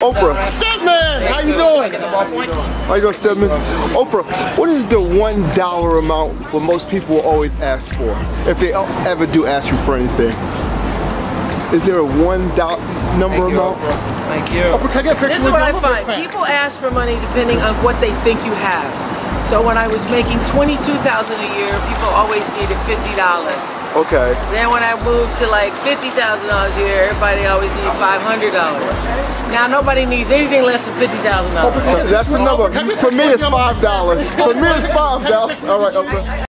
Oprah. Stedman, how you doing? How you doing, Stedman? Oprah, what is the one dollar amount what most people will always ask for if they ever do ask you for anything? Is there a one dollar number Thank you, amount? Oprah. Thank you. Oprah, can I get a picture This is what? I I'm a big find. fan. People ask for money depending on what they think you have. So when I was making 22000 a year, people always needed $50. Okay. Then when I moved to like $50,000 a year, everybody always needed $500. Now nobody needs anything less than $50,000. That's the number. For me, it's five dollars. For me, it's five dollars. All right, Oprah.